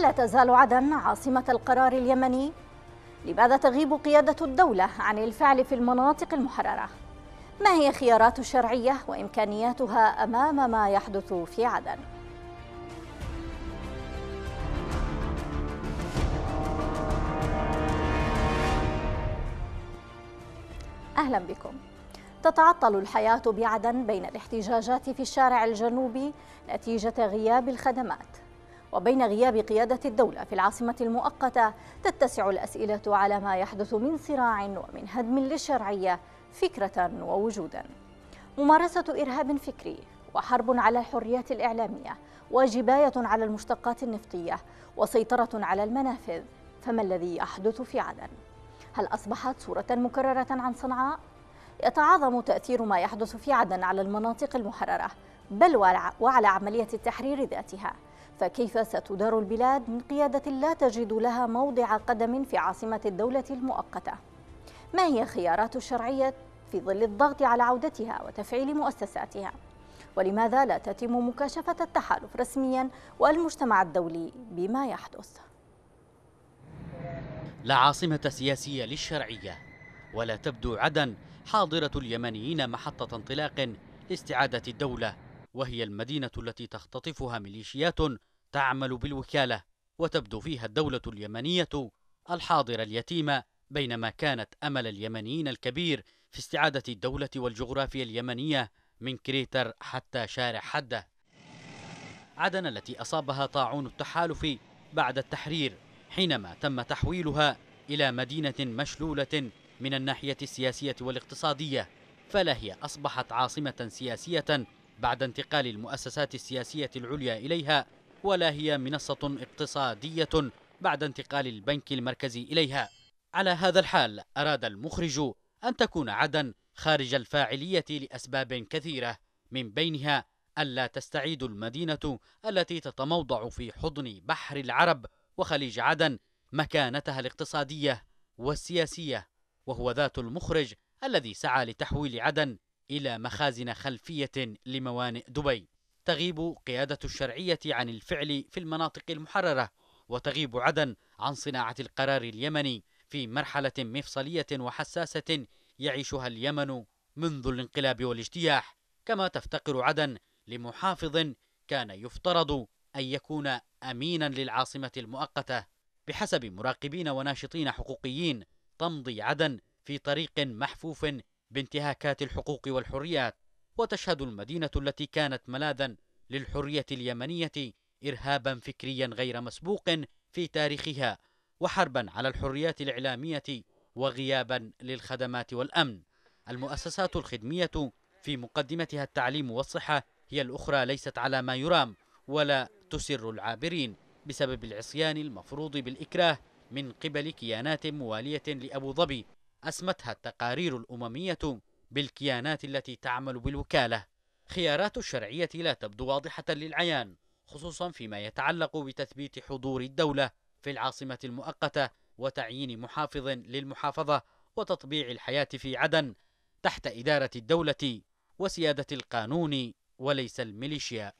ألا تزال عدن عاصمة القرار اليمني؟ لماذا تغيب قيادة الدولة عن الفعل في المناطق المحررة؟ ما هي خيارات الشرعية وإمكانياتها أمام ما يحدث في عدن؟ أهلا بكم تتعطل الحياة بعدن بين الاحتجاجات في الشارع الجنوبي نتيجة غياب الخدمات وبين غياب قيادة الدولة في العاصمة المؤقتة تتسع الأسئلة على ما يحدث من صراع ومن هدم للشرعية فكرة ووجودا ممارسة إرهاب فكري وحرب على الحريات الإعلامية وجباية على المشتقات النفطية وسيطرة على المنافذ فما الذي يحدث في عدن؟ هل أصبحت صورة مكررة عن صنعاء؟ يتعاظم تأثير ما يحدث في عدن على المناطق المحررة بل وعلى عملية التحرير ذاتها فكيف ستدار البلاد من قيادة لا تجد لها موضع قدم في عاصمة الدولة المؤقتة؟ ما هي خيارات الشرعية في ظل الضغط على عودتها وتفعيل مؤسساتها؟ ولماذا لا تتم مكاشفة التحالف رسميا والمجتمع الدولي بما يحدث؟ لا عاصمة سياسية للشرعية ولا تبدو عدن حاضرة اليمنيين محطة انطلاق لاستعادة الدولة وهي المدينة التي تختطفها ميليشيات تعمل بالوكالة وتبدو فيها الدولة اليمنية الحاضرة اليتيمة بينما كانت أمل اليمنيين الكبير في استعادة الدولة والجغرافيا اليمنية من كريتر حتى شارع حدة. عدن التي أصابها طاعون التحالف بعد التحرير حينما تم تحويلها إلى مدينة مشلولة من الناحية السياسية والاقتصادية فلا هي أصبحت عاصمة سياسية بعد انتقال المؤسسات السياسية العليا إليها ولا هي منصة اقتصادية بعد انتقال البنك المركزي إليها. على هذا الحال أراد المخرج أن تكون عدن خارج الفاعلية لأسباب كثيرة من بينها ألا تستعيد المدينة التي تتموضع في حضن بحر العرب وخليج عدن مكانتها الاقتصادية والسياسية وهو ذات المخرج الذي سعى لتحويل عدن إلى مخازن خلفية لموانئ دبي. تغيب قيادة الشرعية عن الفعل في المناطق المحررة وتغيب عدن عن صناعة القرار اليمني في مرحلة مفصلية وحساسة يعيشها اليمن منذ الانقلاب والاجتياح. كما تفتقر عدن لمحافظ كان يفترض أن يكون أمينا للعاصمة المؤقتة. بحسب مراقبين وناشطين حقوقيين تمضي عدن في طريق محفوف بانتهاكات الحقوق والحريات. وتشهد المدينة التي كانت ملاذا للحرية اليمنية إرهابا فكريا غير مسبوق في تاريخها وحربا على الحريات الإعلامية وغيابا للخدمات والأمن. المؤسسات الخدمية في مقدمتها التعليم والصحة هي الأخرى ليست على ما يرام ولا تسر العابرين بسبب العصيان المفروض بالإكراه من قبل كيانات موالية لأبو ظبي. أسمتها التقارير الأممية بالكيانات التي تعمل بالوكالة. خيارات الشرعية لا تبدو واضحة للعيان خصوصا فيما يتعلق بتثبيت حضور الدولة في العاصمة المؤقتة وتعيين محافظ للمحافظة وتطبيع الحياة في عدن تحت إدارة الدولة وسيادة القانون وليس الميليشيا.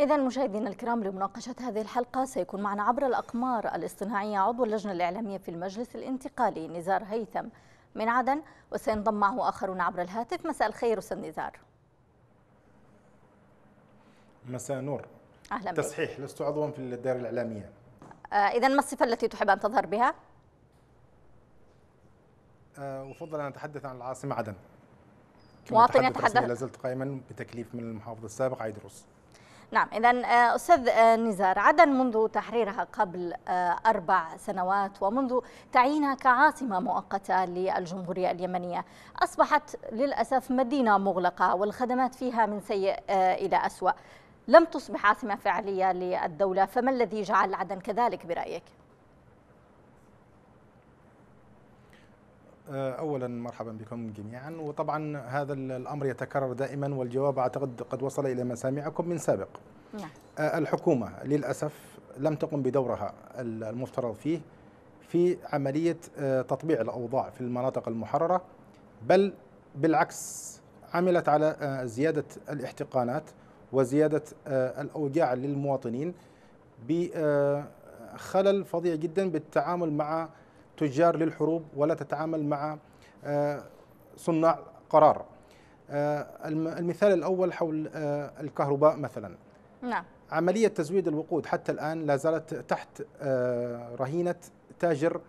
إذا مشاهدينا الكرام لمناقشة هذه الحلقة سيكون معنا عبر الأقمار الاصطناعية عضو اللجنة الإعلامية في المجلس الانتقالي نزار هيثم. من عدن وسينضم معه آخرون عبر الهاتف. مساء الخير أستاذ نزار. مساء نور أهلا بك. تصحيح لست عضوا في الدائرة الإعلامية. آه إذا ما الصفة التي تحب أن تظهر بها؟ آه أفضل أن أتحدث عن العاصمة عدن. مواطن يتحدث لا زلت قائما بتكليف من المحافظ السابق عيدروس نعم إذا آه، أستاذ آه، نزار عدن منذ تحريرها قبل آه، أربع سنوات ومنذ تعيينها كعاصمة مؤقتة للجمهورية اليمنية أصبحت للأسف مدينة مغلقة والخدمات فيها من سيء إلى أسوأ لم تصبح عاصمة فعلية للدولة فما الذي جعل عدن كذلك برأيك؟ اولا مرحبا بكم جميعا وطبعا هذا الأمر يتكرر دائما والجواب أعتقد قد وصل إلى مسامعكم من سابق نعم. الحكومة للأسف لم تقم بدورها المفترض فيه في عملية تطبيع الأوضاع في المناطق المحررة بل بالعكس عملت على زيادة الاحتقانات وزيادة الأوجاع للمواطنين بخلل فظيع جدا بالتعامل مع تجار للحروب ولا تتعامل مع صناع قرار. المثال الأول حول الكهرباء مثلا. نعم. عملية تزويد الوقود حتى الآن لا زالت تحت رهينة تاجر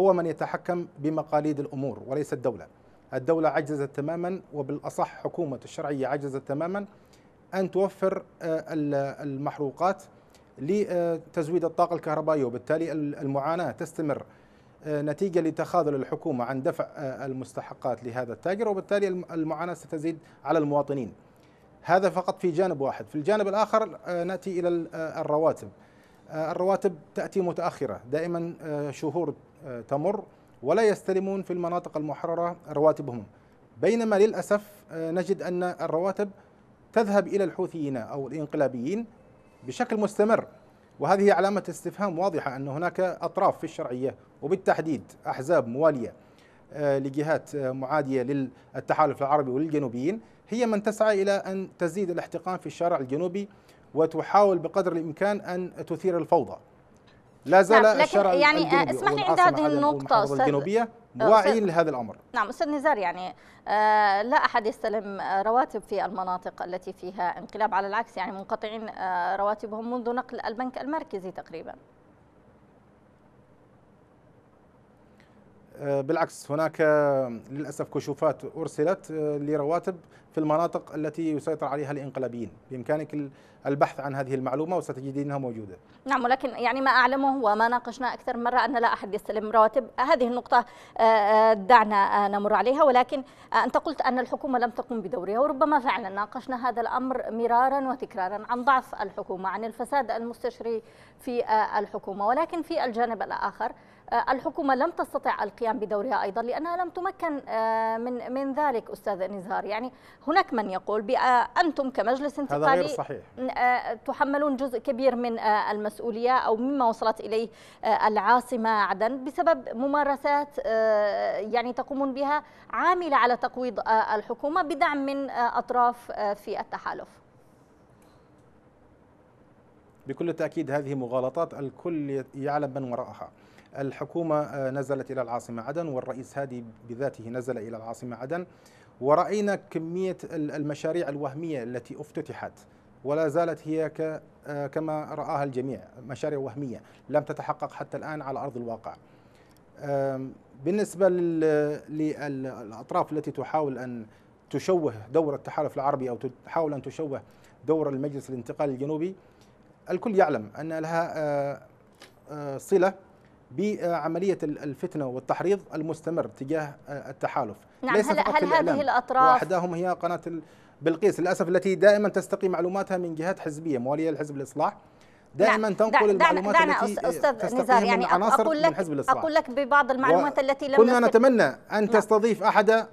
هو من يتحكم بمقاليد الأمور وليس الدولة. الدولة عجزت تماما وبالأصح حكومة الشرعية عجزت تماما أن توفر آه، المحروقات لتزويد الطاقة الكهربائية وبالتالي المعاناة تستمر. آه، نتيجة لتخاذل الحكومة عن دفع آه، المستحقات لهذا التاجر وبالتالي المعاناة ستزيد على المواطنين. هذا فقط في جانب واحد. في الجانب الآخر نأتي إلى الرواتب. الرواتب تأتي متأخرة. دائما شهور تمر ولا يستلمون في المناطق المحررة رواتبهم. بينما للأسف نجد أن الرواتب تذهب إلى الحوثيين أو الإنقلابيين بشكل مستمر. وهذه علامة استفهام واضحة أن هناك أطراف في الشرعية وبالتحديد أحزاب موالية آه، لجهات آه، معادية للتحالف العربي وللجنوبيين هي من تسعى إلى أن تزيد الاحتقان في الشارع الجنوبي وتحاول بقدر الإمكان أن تثير الفوضى. لا زال نعم الشارع يعني اسمح لي عند هذه النقطة الجنوبية. واعيين لهذا الأمر. نعم أستاذ نزار يعني آه لا أحد يستلم رواتب في المناطق التي فيها انقلاب على العكس يعني منقطعين آه رواتبهم منذ نقل البنك المركزي تقريبا. بالعكس هناك للأسف كشوفات أرسلت آه، لرواتب في المناطق التي يسيطر عليها الانقلابيين. بإمكانك البحث عن هذه المعلومة وستجدينها موجودة. نعم ولكن يعني ما أعلمه وما ناقشنا أكثر من مرة أن لا أحد يستلم رواتب. هذه النقطة آه، دعنا نمر عليها. ولكن أنت قلت أن الحكومة لم تقم بدورها وربما فعلا ناقشنا هذا الأمر مرارا وتكرارا عن ضعف الحكومة عن الفساد المستشري في الحكومة. ولكن في الجانب الآخر آه، الحكومة لم تستطع القيام بدورها أيضا لأنها لم تمكن آه، من من ذلك أستاذ نزار يعني هناك من يقول بأنتم كمجلس انتقالي هذا غير صحيح. آه، تحملون جزء كبير من المسؤولية أو مما وصلت إليه العاصمة عدن بسبب ممارسات يعني تقومون بها عاملة على تقويض الحكومة بدعم من أطراف في التحالف. بكل تأكيد هذه مغالطات الكل يعلم من وراءها. الحكومة آه، نزلت إلى العاصمة عدن والرئيس هادي بذاته نزل إلى العاصمة عدن. ورأينا كمية المشاريع الوهمية التي افتتحت ولا زالت هي آه، كما رآها الجميع مشاريع وهمية لم تتحقق حتى الآن على أرض الواقع. بالنسبة للأطراف التي تحاول أن تشوه دور التحالف العربي أو تحاول أن تشوه دور المجلس الانتقالي الجنوبي الكل يعلم أن لها آه، صلة بعملية الفتنة والتحريض المستمر تجاه التحالف. نعم ليس هل, هل هذه الأطراف وأحداهم هي قناة بلقيس. للأسف التي دائما تستقي معلوماتها من جهات حزبية موالية لحزب الإصلاح. دائما تنقل المعلومات دعنا التي أستاذ نزار يعني أقول لك أقول لك ببعض المعلومات التي لم كنا نتمنى أن نعم. تستضيف احد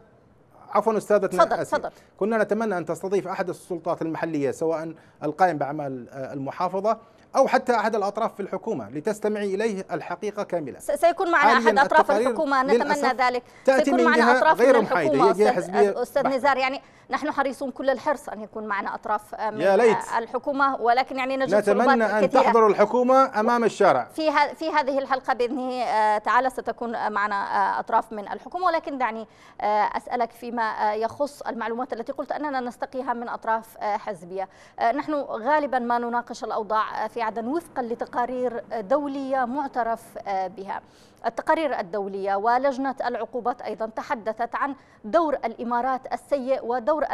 عفوا استاذتنا تفضل تفضل. كنا نتمنى أن تستضيف أحد السلطات المحلية سواء القائم بأعمال المحافظة. أو حتى أحد الأطراف في الحكومة لتستمعي إليه الحقيقة كاملة. سيكون معنا أحد أطراف الحكومة نتمنى ذلك. سيكون معنا أطراف غير من جهه حزبية أستاذ نزار. يعني نحن حريصون كل الحرص أن يكون معنا أطراف من يا ليت. الحكومة ولكن يعني نجد نتمنى أن كثيرة. تحضر الحكومة أمام الشارع. في في هذه الحلقة باذن آه، تعالى ستكون معنا آه، أطراف من الحكومة. ولكن دعني آه، أسألك فيما يخص المعلومات التي قلت أننا نستقيها من أطراف حزبية. نحن غالبا ما نناقش الأوضاع في عدن وفقا لتقارير دولية معترف بها. التقارير الدولية ولجنة العقوبات أيضا تحدثت عن دور الإمارات السيء ودور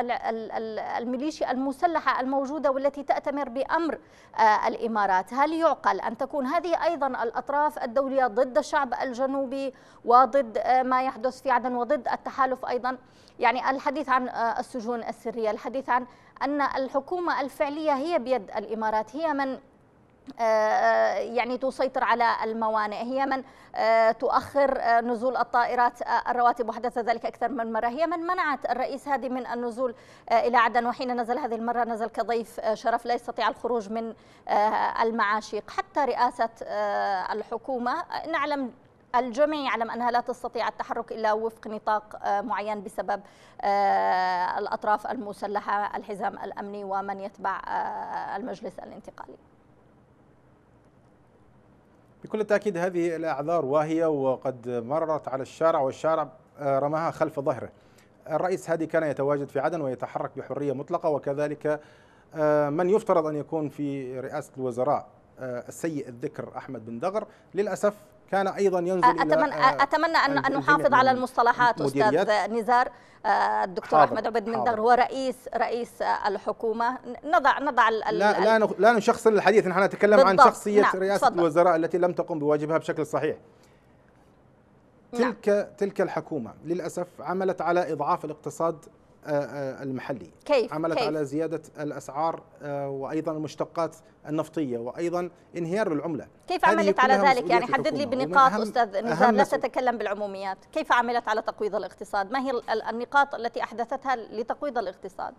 الميليشيا المسلحة الموجودة والتي تأتمر بأمر آه، الإمارات. هل يعقل أن تكون هذه أيضا الأطراف الدولية ضد الشعب الجنوبي وضد آه، ما يحدث في عدن وضد التحالف أيضا؟ يعني الحديث عن آه، السجون السرية الحديث عن أن الحكومة الفعلية هي بيد الإمارات هي من آه، آه، يعني تسيطر على الموانئ. هي من آه، تؤخر نزول الطائرات الرواتب وحدث ذلك أكثر من مرة. هي من منعت الرئيس هادي من النزول إلى عدن وحين نزل هذه المرة نزل كضيف شرف لا يستطيع الخروج من المعاشيق. حتى رئاسة الحكومة نعلم الجميع يعلم أنها لا تستطيع التحرك إلا وفق نطاق معين بسبب الأطراف المسلحة الحزام الأمني ومن يتبع المجلس الانتقالي. بكل تأكيد هذه الأعذار واهية وقد مرت على الشارع والشارع رماها خلف ظهره. الرئيس هادي كان يتواجد في عدن ويتحرك بحرية مطلقة وكذلك من يفترض أن يكون في رئاسة الوزراء السيء الذكر أحمد بن دغر. للأسف كان أيضا ينزل أتمنى إلى أتمنى ان أن نحافظ على المصطلحات أستاذ نزار الدكتور حاضر. أحمد عبد من دغر هو رئيس رئيس الحكومة نضع نضع لا لا لا نشخصن الحديث نحن نتكلم عن شخصية نعم. رئاسة فضل. الوزراء التي لم تقم بواجبها بشكل صحيح نعم. تلك تلك الحكومة للأسف عملت على إضعاف الاقتصاد آه، آه، المحلي كيف؟ عملت كيف؟ على زيادة الأسعار آه، وأيضا المشتقات النفطية وأيضا انهيار العملة كيف عملت على ذلك؟ يعني حدد لي بنقاط أستاذ نزار لا تتكلم بالعموميات. كيف عملت على تقويض الاقتصاد؟ ما هي النقاط التي أحدثتها لتقويض الاقتصاد؟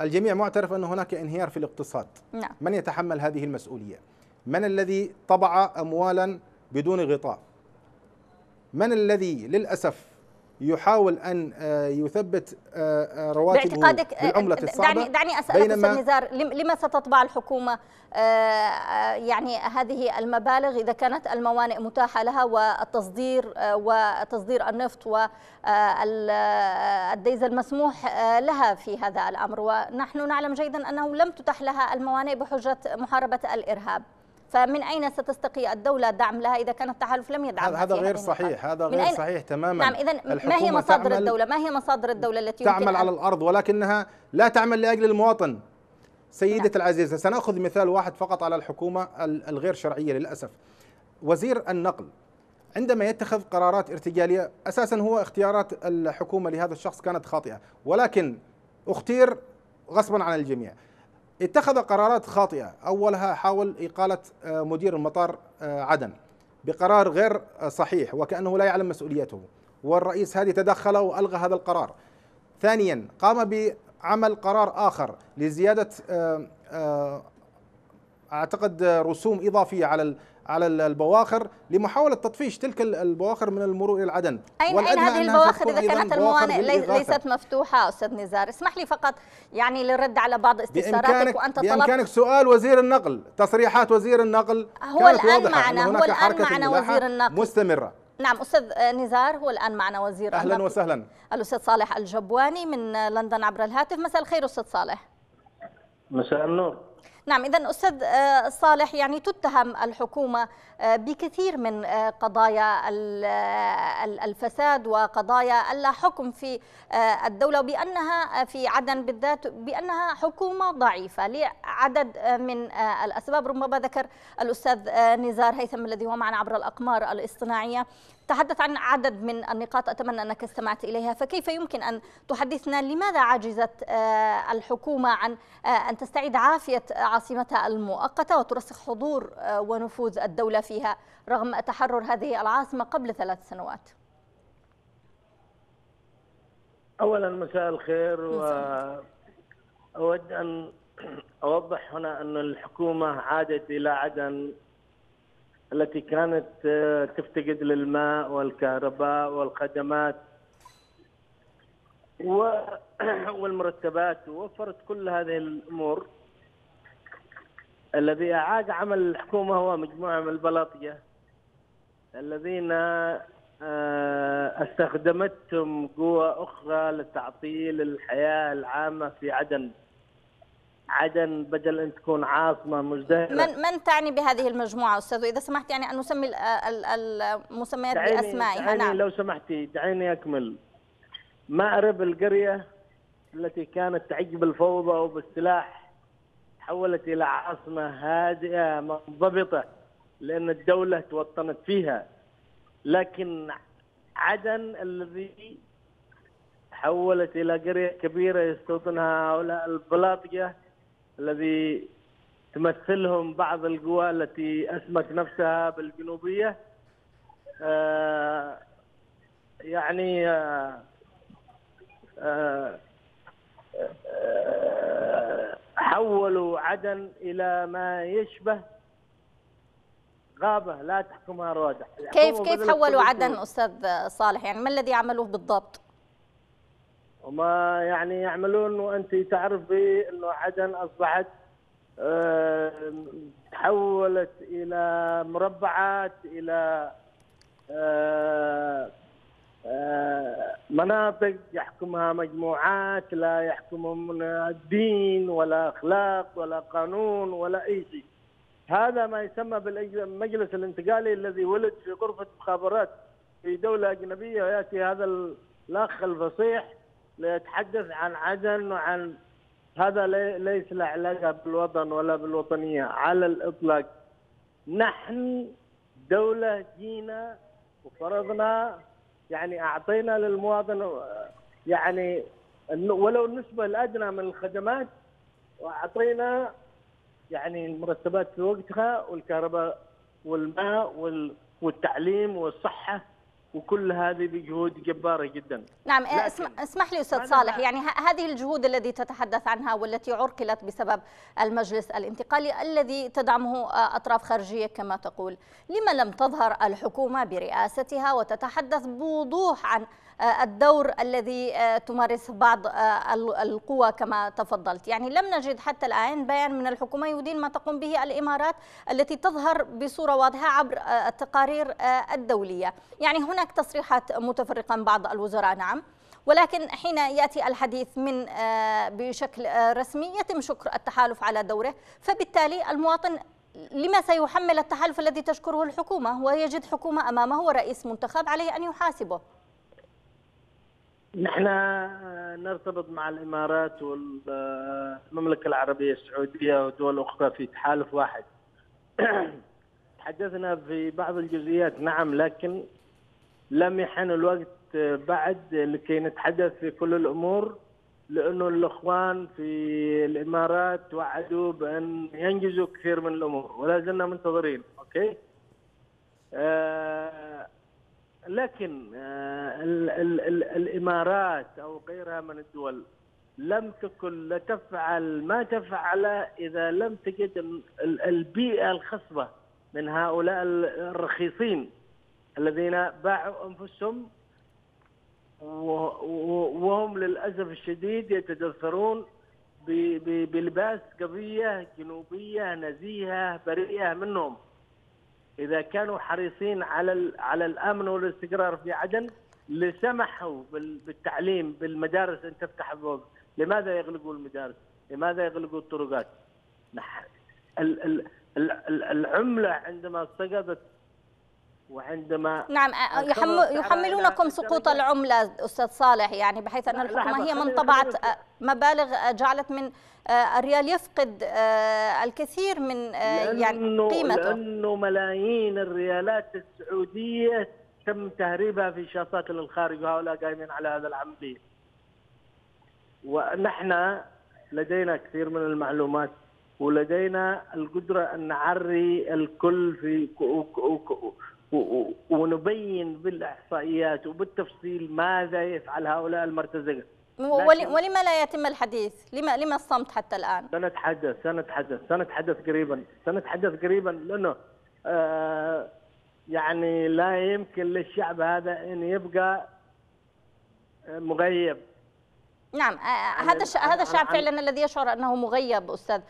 الجميع معترف أن هناك انهيار في الاقتصاد. نعم. من يتحمل هذه المسؤولية؟ من الذي طبع أموالا بدون غطاء؟ من الذي للأسف يحاول أن آه، يثبت آه، آه، رواتبه باعتقادك بالعملة الصعبة. دعني, دعني أسألك أستاذ نزار لما ستطبع الحكومة؟ يعني هذه المبالغ إذا كانت الموانئ متاحة لها والتصدير وتصدير النفط والديزل مسموح لها في هذا الأمر. ونحن نعلم جيدا أنه لم تتح لها الموانئ بحجة محاربة الإرهاب. فمن أين ستستقي الدولة؟ دعم لها إذا كان التحالف لم يدعم هذا غير صحيح هذا غير صحيح تماما. نعم إذا ما هي مصادر الدولة؟ ما هي مصادر الدولة التي تعمل على الأرض ولكنها لا تعمل لأجل المواطن. سيدتي نعم. العزيزة سنأخذ مثال واحد فقط على الحكومة الغير شرعية للأسف. وزير النقل عندما يتخذ قرارات ارتجالية أساسا هو اختيارات الحكومة لهذا الشخص كانت خاطئة. ولكن أختير غصبا عن الجميع. اتخذ قرارات خاطئة. أولها حاول إقالة آه، مدير المطار آه، عدن بقرار غير آه، صحيح وكأنه لا يعلم مسؤوليته والرئيس هذه تدخل وألغى هذا القرار. ثانيا قام بعمل قرار آخر لزيادة أعتقد رسوم إضافية على على البواخر لمحاولة تطفيش تلك البواخر من المرور إلى عدن أين, أين هذه البواخر إذا كانت الموانئ ليست مفتوحة أستاذ نزار. اسمح لي فقط يعني للرد على بعض استفساراتك وأنت طلبت بإمكانك سؤال وزير النقل تصريحات وزير النقل. هو كانت الآن معنا هو الآن معنا وزير النقل. مستمرة. نعم أستاذ نزار هو الآن معنا وزير أهلا النقل. وسهلا. الأستاذ صالح الجبواني من لندن عبر الهاتف. مساء الخير أستاذ صالح. مساء النور. نعم إذا أستاذ آه، صالح يعني تتهم الحكومة آه، بكثير من آه، قضايا الفساد وقضايا اللا حكم في الدولة بأنها في عدن بالذات بأنها حكومة ضعيفة لعدد من الأسباب. ربما ذكر الأستاذ نزار هيثم الذي هو معنا عبر الأقمار الاصطناعية. تحدث عن عدد من النقاط أتمنى أنك استمعت إليها فكيف يمكن أن تحدثنا؟ لماذا عجزت آه، الحكومة عن آه، أن تستعيد عافية عاصمتها المؤقتة وترسخ حضور آه، ونفوذ الدولة فيها رغم تحرر هذه العاصمة قبل ثلاث سنوات؟ أولا مساء الخير وأود أن أوضح هنا أن الحكومة عادت إلى عدن التي كانت آه، تفتقد للماء والكهرباء والخدمات والمرتبات ووفرت كل هذه الأمور. الذي أعاد عمل الحكومة هو مجموعة من البلاطية الذين آه، استخدمتهم قوى أخرى لتعطيل الحياة العامة في عدن. عدن بدل أن تكون عاصمة مزدهره من من تعني بهذه المجموعة أستاذ؟ إذا سمحت يعني أن نسمي المسميات بأسمائها. دعيني نعم. لو سمحتي دعيني أكمل. مأرب القرية التي كانت تعج بالفوضى وبالسلاح تحولت إلى عاصمة هادئة منضبطة لأن الدولة توطنت فيها. لكن عدن الذي تحولت إلى قرية كبيرة يستوطنها هؤلاء البلاطيه الذي تمثلهم بعض القوى التي أسمت نفسها بالجنوبية آه، يعني آه، آه، حولوا عدن إلى ما يشبه غابة لا تحكمها روادح كيف كيف حولوا عدن أستاذ صالح؟ يعني ما الذي عملوه بالضبط؟ وما يعني يعملون وأنت تعرفي إنه عدن أصبحت تحولت إلى مربعات إلى مناطق يحكمها مجموعات لا يحكمها الدين ولا أخلاق ولا قانون ولا أي شيء. هذا ما يسمى بالمجلس الانتقالي الذي ولد في غرفة مخابرات في دولة أجنبية ويأتي هذا الأخ الفصيح ليتحدث عن عدن وعن هذا ليس له علاقة بالوطن ولا بالوطنية على الإطلاق. نحن دولة جينا وفرضنا يعني أعطينا للمواطن يعني ولو النسبة الأدنى من الخدمات وأعطينا يعني المرتبات في وقتها والكهرباء والماء والتعليم والصحة وكل هذه بجهود جبارة جدا. نعم اسمح لي أستاذ صالح يعني هذه الجهود التي تتحدث عنها والتي عرقلت بسبب المجلس الانتقالي الذي تدعمه أطراف خارجية كما تقول لما لم تظهر الحكومة برئاستها وتتحدث بوضوح عن الدور الذي تمارس بعض القوى كما تفضلت. يعني لم نجد حتى الآن بيان من الحكومة يدين ما تقوم به الإمارات التي تظهر بصورة واضحة عبر التقارير الدولية. يعني هناك تصريحات متفرقة من بعض الوزراء نعم. ولكن حين يأتي الحديث من بشكل رسمي يتم شكر التحالف على دوره. فبالتالي المواطن لما سيحمل التحالف الذي تشكره الحكومة؟ ويجد حكومة أمامه ورئيس منتخب عليه أن يحاسبه. نحن نرتبط مع الإمارات والمملكة العربية السعودية ودول أخرى في تحالف واحد. تحدثنا في بعض الجزئيات نعم لكن لم يحن الوقت بعد لكي نتحدث في كل الأمور لأنه الإخوان في الإمارات وعدوا بأن ينجزوا كثير من الأمور ولا زلنا منتظرين أوكي؟ آه لكن آه، ال ال ال الإمارات أو غيرها من الدول لم تكن لتفعل ما تفعل إذا لم تجد البيئة الخصبة من هؤلاء الرخيصين الذين باعوا أنفسهم وهم للأسف الشديد يتدثرون بلباس قضيه جنوبية نزيهة بريئة منهم. إذا كانوا حريصين على على الأمن والاستقرار في عدن لسمحوا بالتعليم بالمدارس أن تفتح ابواب، لماذا يغلقوا المدارس؟ لماذا يغلقوا الطرقات؟ العملة عندما سقطت وعندما نعم يحملونكم سقوط العملة أستاذ صالح يعني بحيث أن الحكومة هي من طبعت مبالغ جعلت من الريال يفقد الكثير من يعني قيمته. لأنه ملايين الريالات السعودية تم تهريبها في شاطئ للخارج وهؤلاء قايمين على هذا العملية. ونحن لدينا كثير من المعلومات ولدينا القدرة أن نعري الكل في ونبين بالإحصائيات وبالتفصيل ماذا يفعل هؤلاء المرتزقة ولما لا يتم الحديث؟ لما لما الصمت حتى الآن؟ سنتحدث سنتحدث سنتحدث قريبا سنتحدث قريبا لأنه آه يعني لا يمكن للشعب هذا إن يبقى مغيب نعم هذا هذا الشعب فعلا الذي يشعر أنه مغيب أستاذ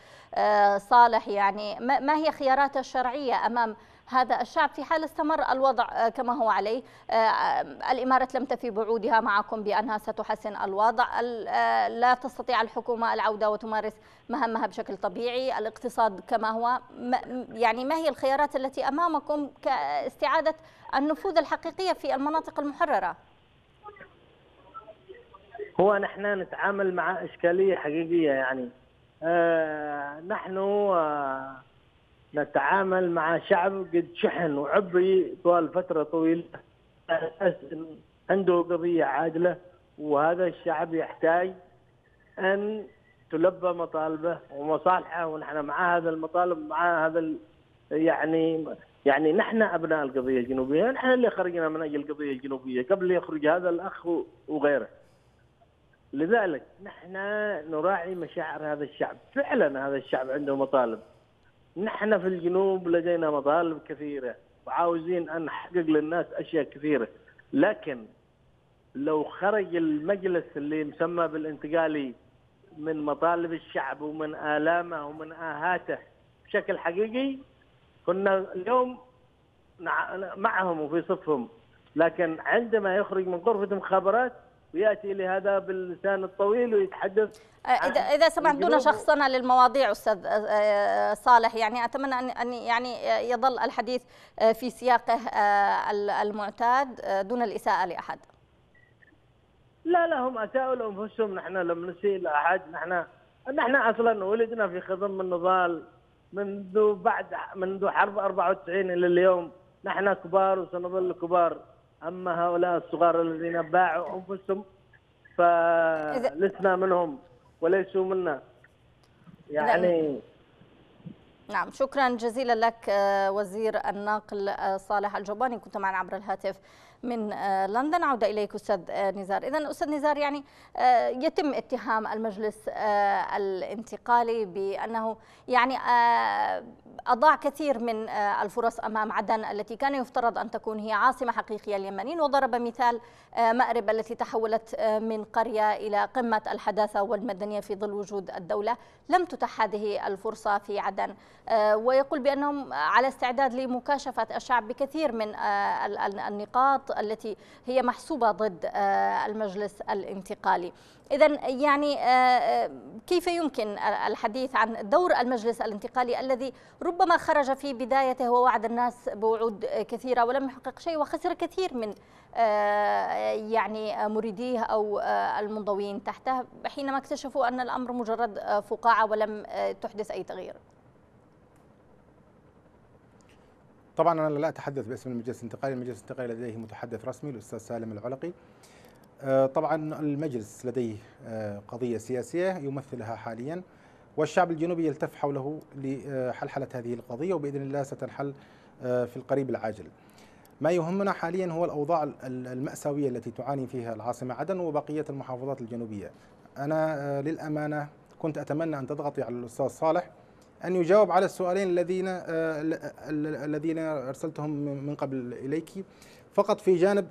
صالح يعني ما هي خياراته الشرعية أمام هذا الشعب في حال استمر الوضع آه، كما هو عليه. آه، الإمارات لم تفي بعودها معكم بأنها ستحسن الوضع. آه، لا تستطيع الحكومة العودة وتمارس مهامها بشكل طبيعي. الاقتصاد كما هو يعني ما هي الخيارات التي أمامكم كاستعادة النفوذ الحقيقية في المناطق المحررة؟ هو نحن نتعامل مع إشكالية حقيقية يعني. آه نحن آه نتعامل مع شعب قد شحن وعبي طوال فترة طويلة. عنده قضية عادلة وهذا الشعب يحتاج أن تلبى مطالبه ومصالحه ونحن مع هذا المطالب مع هذا يعني يعني نحن أبناء القضية الجنوبية، نحن اللي خرجنا من أجل القضية الجنوبية قبل يخرج هذا الأخ وغيره. لذلك نحن نراعي مشاعر هذا الشعب، فعلا هذا الشعب عنده مطالب، نحن في الجنوب لدينا مطالب كثيرة وعاوزين أن نحقق للناس أشياء كثيرة. لكن لو خرج المجلس اللي مسمى بالانتقالي من مطالب الشعب ومن آلامه ومن آهاته بشكل حقيقي كنا اليوم معهم وفي صفهم. لكن عندما يخرج من غرفة المخابرات وياتي لهذا باللسان الطويل ويتحدث آه، اذا إذا سمحت دون شخصنا للمواضيع أستاذ آه، آه، صالح. يعني أتمنى ان ان يعني يظل الحديث في سياقه المعتاد دون الإساءة لأحد. لا لا هم أساءوا لأنفسهم. نحن لم نسيء لأحد. نحن نحن أصلا ولدنا في خضم النضال منذ بعد منذ حرب 94 إلى اليوم. نحن كبار وسنظل كبار. أما هؤلاء الصغار الذين باعوا أنفسهم فلسنا منهم وليسوا منا. يعني نعم. شكرا جزيلا لك آه، وزير النقل آه، صالح الجباني كنت معنا عبر الهاتف. من آه، لندن. عودة إليك أستاذ آه، نزار. إذا أستاذ نزار يعني آه، يتم اتهام المجلس الانتقالي بأنه يعني أضاع كثير من الفرص أمام عدن التي كان يفترض أن تكون هي عاصمة حقيقية لليمنيين وضرب مثال مأرب التي تحولت من قرية إلى قمة الحداثة والمدنية في ظل وجود الدولة. لم تتح هذه الفرصة في عدن. ويقول بأنهم على استعداد لمكاشفة الشعب بكثير من النقاط التي هي محسوبة ضد آه، المجلس الانتقالي. إذا يعني آه، آه، كيف يمكن الحديث عن دور المجلس الانتقالي الذي ربما خرج في بدايته ووعد الناس بوعود كثيرة ولم يحقق شيء وخسر كثير من يعني مريديه أو المنضوين تحته حينما اكتشفوا أن الأمر مجرد فقاعة ولم تحدث أي تغيير؟ طبعا أنا لا أتحدث باسم المجلس الانتقالي، المجلس الانتقالي لديه متحدث رسمي الأستاذ سالم العلقي. آه، طبعا المجلس لديه آه، قضية سياسية يمثلها حاليا والشعب الجنوبي يلتف حوله لحلحله هذه القضية وبإذن الله ستنحل آه، في القريب العاجل. ما يهمنا حاليا هو الأوضاع المأساوية التي تعاني فيها العاصمة عدن وبقية المحافظات الجنوبية. أنا للأمانة كنت أتمنى أن تضغطي على الأستاذ صالح أن يجاوب على السؤالين الذين آه، الذين أرسلتهم من قبل إليك. فقط في جانب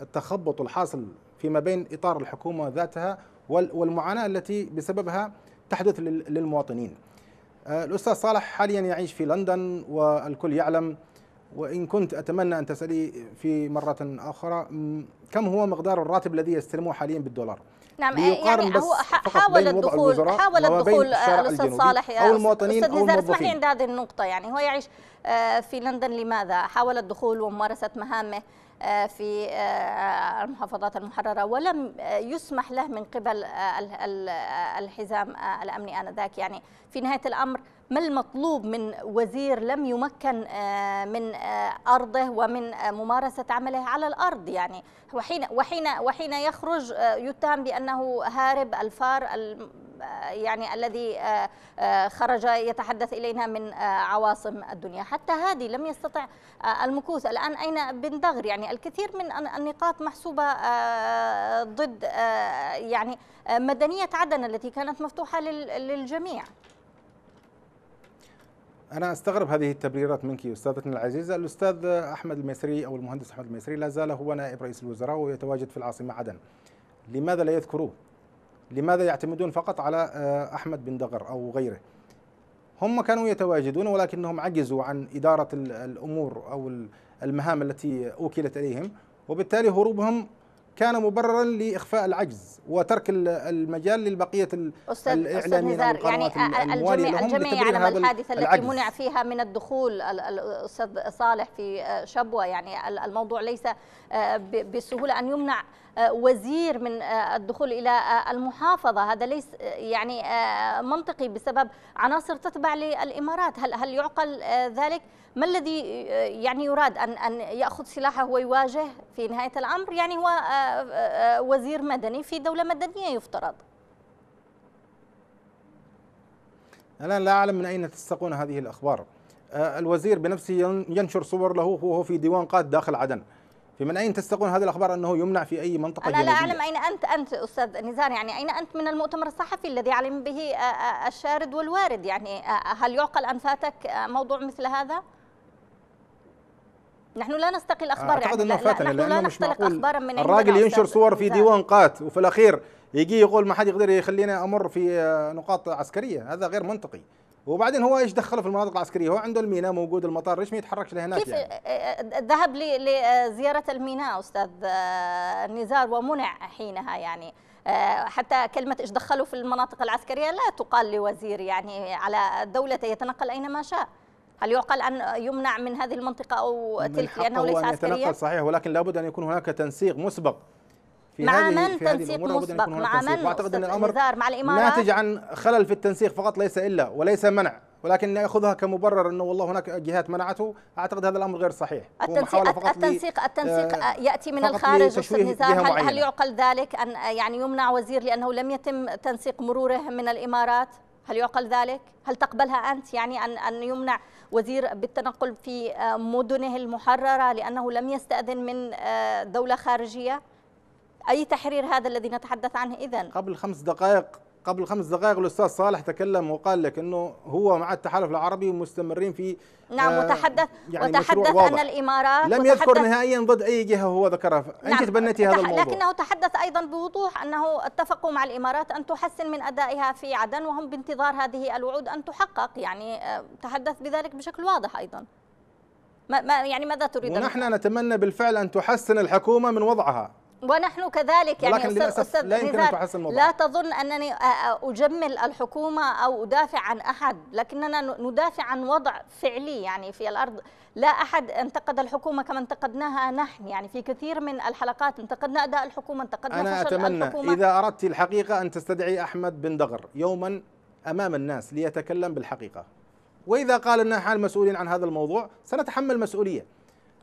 التخبط الحاصل فيما بين إطار الحكومة ذاتها والمعاناة التي بسببها تحدث للمواطنين. آه، الأستاذ صالح حاليا يعيش في لندن والكل يعلم وإن كنت أتمنى أن تسألي في مرة أخرى كم هو مقدار الراتب الذي يستلمه حاليا بالدولار؟ نعم يعني هو حاول الدخول حاول الدخول الأستاذ صالح أو المواطنين أو الموظفين. اسمح عند هذه النقطة يعني هو يعيش آه، في لندن لماذا؟ حاول الدخول وممارسة مهامه آه، في آه، المحافظات المحررة ولم يسمح له من قبل الحزام الأمني آنذاك. يعني في نهاية الأمر ما المطلوب من وزير لم يمكن من أرضه ومن ممارسة عمله على الأرض؟ يعني وحين وحين وحين يخرج يتهم بأنه هارب الفار يعني الذي آه، آه، خرج يتحدث إلينا من آه، عواصم الدنيا. حتى هذه لم يستطع المكوث. الآن أين بن دغر يعني الكثير من النقاط محسوبة ضد يعني مدنية عدن التي كانت مفتوحة للجميع. أنا أستغرب هذه التبريرات منك أستاذتنا العزيزة الأستاذ أحمد الميسري أو المهندس أحمد الميسري لا زال هو نائب رئيس الوزراء ويتواجد في العاصمة عدن. لماذا لا يذكروه؟ لماذا يعتمدون فقط على آه، أحمد بن دغر أو غيره؟ هم كانوا يتواجدون ولكنهم عجزوا عن إدارة الأمور أو المهام التي أوكلت إليهم وبالتالي هروبهم كان مبررا لإخفاء العجز وترك المجال للبقيه الإعلاميين يعني الجميع الجميع يعلم الحادثة التي منع فيها من الدخول الأستاذ صالح في شبوة. يعني الموضوع ليس آه، بالسهوله أن يمنع آه، وزير من آه، الدخول إلى المحافظة. هذا ليس يعني منطقي بسبب عناصر تتبع للإمارات. هل هل يعقل ذلك؟ ما الذي يعني يراد أن أن يأخذ سلاحه ويواجه في نهاية الأمر؟ يعني هو وزير مدني في دولة مدنية يفترض. أنا لا أعلم من أين تستقون هذه الأخبار. الوزير بنفسه ينشر صور له وهو في ديوان قاد داخل عدن. فمن أين تستقون هذه الأخبار أنه يمنع في أي منطقة أنا لا أعلم أين أنت أنت أستاذ نزار يعني أين أنت من المؤتمر الصحفي الذي علم به الشارد والوارد؟ يعني هل يعقل ان فاتك موضوع مثل هذا؟ نحن لا نستقي الاخبار أعتقد يعني فاتني نحن لا نختلق أخبارا من الراجل ينشر صور في ديوان قات وفي الأخير يجي يقول ما حد يقدر يخليني أمر في نقاط عسكرية. هذا غير منطقي. وبعدين هو إيش دخله في المناطق العسكرية هو عنده الميناء موجود المطار ليش ما يتحركش لهناك كيف يعني؟ ذهب لزيارة الميناء أستاذ نزار ومنع حينها يعني حتى كلمة إيش دخلوا في المناطق العسكرية لا تقال لوزير يعني على دولته يتنقل أينما شاء هل يعقل أن يمنع من هذه المنطقة أو تلك لأنه ليس عسكريا؟ صحيح ولكن لابد أن يكون هناك تنسيق مسبق في مع من تنسيق مسبق مع من وأعتقد أن الأمر مع الإمارات. ناتج عن خلل في التنسيق فقط ليس إلا وليس منع ولكن ناخذها كمبرر إنه والله هناك جهات منعته. أعتقد هذا الأمر غير صحيح. التنسيق التنسيق التنسيق آه يأتي من الخارج أستاذ نزار. هل, هل يعقل ذلك أن يعني يمنع وزير لأنه لم يتم تنسيق مروره من الإمارات؟ هل يعقل ذلك؟ هل تقبلها أنت يعني أن أن يمنع وزير بالتنقل في آه، مدنه المحررة لأنه لم يستأذن من آه، دولة خارجية؟ أي تحرير هذا الذي نتحدث عنه إذن؟ قبل خمس دقائق قبل خمس دقائق الأستاذ صالح تكلم وقال لك إنه هو مع التحالف العربي مستمرين في نعم آه وتحدث يعني وتحدث أن الإمارات لم يذكر نهائيا ضد أي جهة هو ذكرها. نعم انت تبنتي هذا الموضوع. لكنه تحدث أيضا بوضوح أنه اتفقوا مع الإمارات أن تحسن من أدائها في عدن وهم بانتظار هذه الوعود أن تحقق. يعني آه، تحدث بذلك بشكل واضح أيضا. ما يعني ماذا تريد؟ ونحن نتمنى بالفعل أن تحسن الحكومة من وضعها. ونحن كذلك يعني ولكن للأسف لا يمكن أن تحسن الموضوع. لا تظن أنني أجمل الحكومة أو أدافع عن أحد لكننا ندافع عن وضع فعلي يعني في الأرض. لا أحد انتقد الحكومة كما انتقدناها نحن. يعني في كثير من الحلقات انتقدنا أداء الحكومة انتقدنا أنا فشل أتمنى الحكومة. إذا أردت الحقيقة أن تستدعي أحمد بن دغر يوما أمام الناس ليتكلم بالحقيقة. وإذا قال أن نحن مسؤولين عن هذا الموضوع سنتحمل مسؤولية.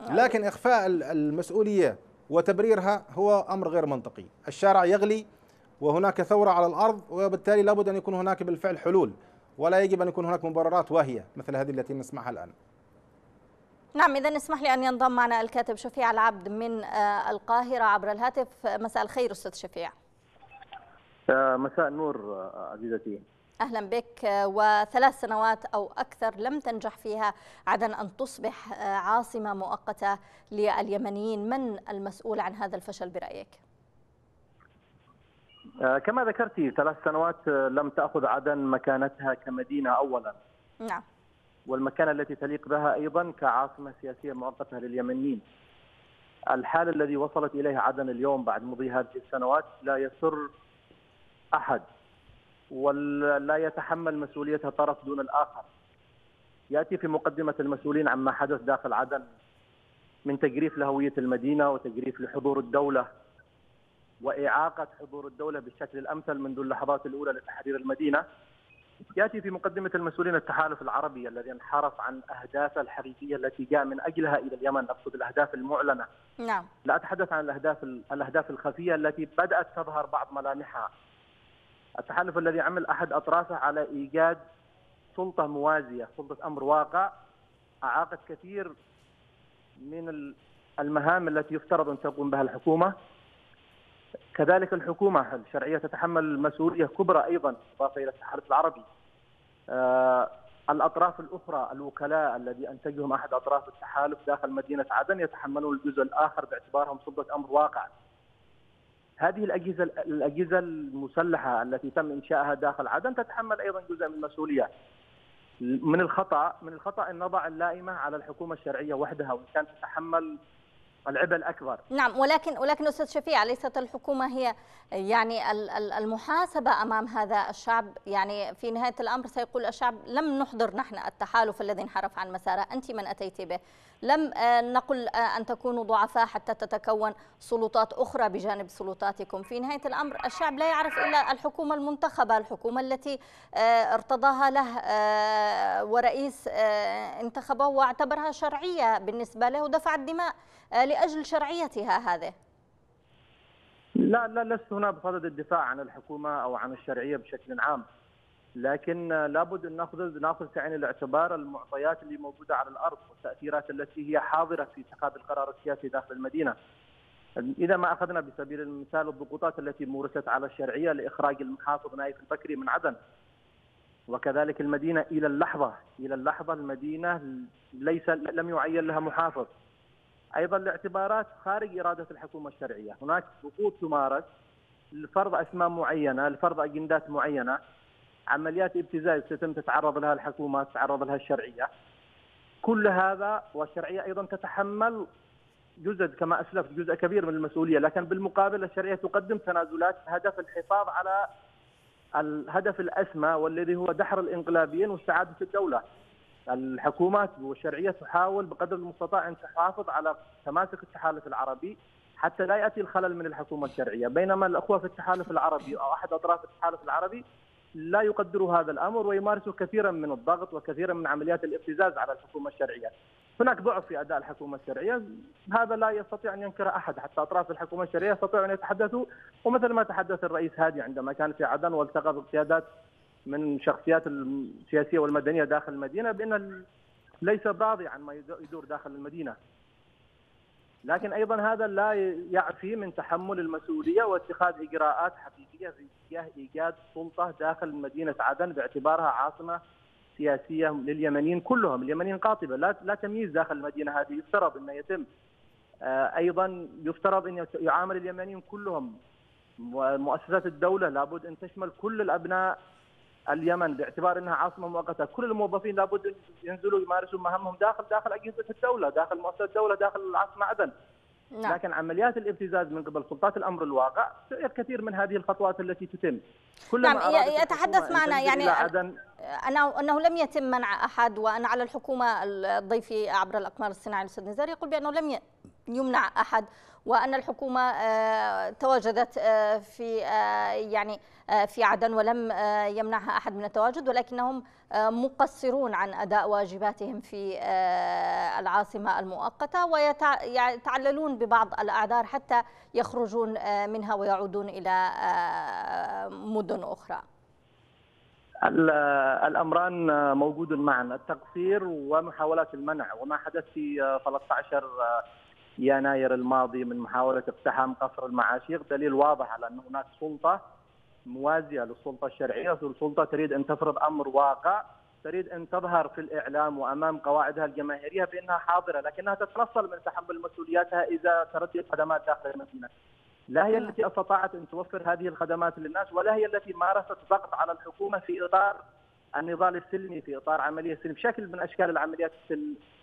لكن إخفاء المسؤولية وتبريرها هو أمر غير منطقي، الشارع يغلي وهناك ثورة على الأرض وبالتالي لابد أن يكون هناك بالفعل حلول ولا يجب أن يكون هناك مبررات واهية مثل هذه التي نسمعها الآن. نعم إذا اسمح لي أن ينضم معنا الكاتب شفيع العبد من آه، القاهرة عبر الهاتف. مساء الخير أستاذ شفيع. آه، مساء النور آه، عزيزتي. أهلا بك وثلاث سنوات أو أكثر لم تنجح فيها عدن أن تصبح عاصمة مؤقتة لليمنيين. من المسؤول عن هذا الفشل برأيك؟ آه، كما ذكرتي ثلاث سنوات لم تأخذ عدن مكانتها كمدينة أولا. نعم. والمكانة التي تليق بها أيضا كعاصمة سياسية مؤقتة لليمنيين. الحال الذي وصلت إليه عدن اليوم بعد مضي هذه السنوات لا يسر أحد ولا يتحمل مسؤوليتها طرف دون الآخر. يأتي في مقدمة المسؤولين عما حدث داخل عدن من تجريف لهوية المدينة وتجريف لحضور الدولة وإعاقة حضور الدولة بالشكل الأمثل منذ اللحظات الأولى لتحرير المدينة. يأتي في مقدمة المسؤولين التحالف العربي الذي انحرف عن أهدافه الحقيقية التي جاء من أجلها إلى اليمن. أقصد الأهداف المعلنة. نعم. لا أتحدث عن الأهداف الأهداف الخفية التي بدأت تظهر بعض ملامحها. التحالف الذي عمل أحد أطرافه على إيجاد سلطة موازية، سلطة أمر واقع أعاقت كثير من المهام التي يفترض أن تقوم بها الحكومة. كذلك الحكومة الشرعية تتحمل مسؤولية كبرى أيضا إضافة إلى التحالف العربي. آه الأطراف الأخرى الوكلاء الذي أنتجهم أحد أطراف التحالف داخل مدينة عدن يتحملون الجزء الآخر باعتبارهم سلطة أمر واقع. هذه الأجهزة الأجهزة المسلحة التي تم انشائها داخل عدن تتحمل أيضا جزء من المسؤوليه. من الخطأ من الخطأ أن نضع اللائمة على الحكومة الشرعية وحدها وإن كانت تتحمل العبء الأكبر. نعم ولكن ولكن أستاذ شفيع ليست الحكومة هي يعني المحاسبة أمام هذا الشعب؟ يعني في نهاية الأمر سيقول الشعب لم نحضر نحن التحالف الذي انحرف عن مساره أنت من أتيت به. لم آه، نقل آه، أن تكونوا ضعفاء حتى تتكون سلطات أخرى بجانب سلطاتكم. في نهاية الأمر الشعب لا يعرف إلا الحكومة المنتخبة الحكومة التي آه، ارتضاها له ورئيس انتخبه واعتبرها شرعية بالنسبة له ودفع الدماء لأجل شرعيتها هذه. لا لا لست هنا بصدد الدفاع عن الحكومة أو عن الشرعية بشكل عام. لكن لابد أن ناخذ نأخذ في عين الاعتبار المعطيات اللي موجودة على الأرض والتأثيرات التي هي حاضرة في اتخاذ القرار السياسي داخل المدينة. إذا ما أخذنا بسبيل المثال الضغوطات التي مورست على الشرعية لإخراج المحافظ نايف البكري من عدن. وكذلك المدينة إلى اللحظه إلى اللحظة المدينة ليس لم يعين لها محافظ. أيضا لاعتبارات خارج إرادة الحكومة الشرعية، هناك ضغوط تمارس لفرض أسماء معينة لفرض أجندات معينة عمليات ابتزاز ستم تتعرض لها الحكومة تتعرض لها الشرعية. كل هذا والشرعية أيضا تتحمل جزء كما أسلفت جزء كبير من المسؤولية. لكن بالمقابل الشرعية تقدم تنازلات هدف الحفاظ على الهدف الأسمى والذي هو دحر الإنقلابيين واستعادة الدولة. الحكومات والشرعية تحاول بقدر المستطاع أن تحافظ على تماسك التحالف العربي حتى لا يأتي الخلل من الحكومة الشرعية، بينما الأخوة في التحالف العربي أو أحد أطراف التحالف العربي لا يقدروا هذا الأمر ويمارسوا كثيرا من الضغط وكثيرا من عمليات الابتزاز على الحكومة الشرعية. هناك ضعف في أداء الحكومة الشرعية هذا لا يستطيع أن ينكر أحد حتى أطراف الحكومة الشرعية يستطيعوا أن يتحدثوا ومثل ما تحدث الرئيس هادي عندما كان في عدن والتقى بقيادات من شخصيات السياسية والمدنية داخل المدينة بأن ليس راضي عن ما يدور داخل المدينة. لكن أيضا هذا لا يعفي من تحمل المسؤولية واتخاذ إجراءات حقيقية في اتجاه إيجاد سلطة داخل مدينة عدن باعتبارها عاصمة سياسية لليمنيين كلهم، اليمنيين قاطبة. لا لا تمييز داخل المدينة هذه. يفترض إنه يتم. آه، أيضا يفترض إن يعامل اليمنيين كلهم. مؤسسات الدولة لابد أن تشمل كل الأبناء اليمن باعتبار إنها عاصمة مؤقتة، كل الموظفين لابد ينزلوا يمارسوا مهامهم داخل داخل أجهزة الدولة، داخل مؤسسات الدولة، داخل العاصمة عدن. نعم. لكن عمليات الابتزاز من قبل سلطات الأمر الواقع كثير من هذه الخطوات التي تتم كلما نعم يتحدث معنا يعني أنه, أنه لم يتم منع أحد وأن على الحكومة الضيف عبر الأقمار الصناعية الأستاذ نزار يقول بأنه لم يمنع أحد وأن الحكومة آه، تواجدت آه، في آه، يعني في عدن ولم يمنعها أحد من التواجد ولكنهم مقصرون عن أداء واجباتهم في العاصمة المؤقتة ويتعللون ببعض الأعذار حتى يخرجون منها ويعودون إلى مدن أخرى. الأمران موجود معنا. التقصير ومحاولات المنع وما حدث في 13 يناير الماضي من محاولة اقتحام قصر المعاشيق دليل واضح على أن هناك سلطة موازية للسلطة الشرعية، السلطه تريد أن تفرض أمر واقع، تريد أن تظهر في الإعلام وأمام قواعدها الجماهيرية بأنها حاضرة لكنها تتنصل من تحمل مسؤولياتها إذا تردد خدمات داخل المدينة. لا هي التي أستطاعت أن توفر هذه الخدمات للناس ولا هي التي مارست ضغط على الحكومة في إطار النضال السلمي في إطار عملية سلم شكل من أشكال العمليات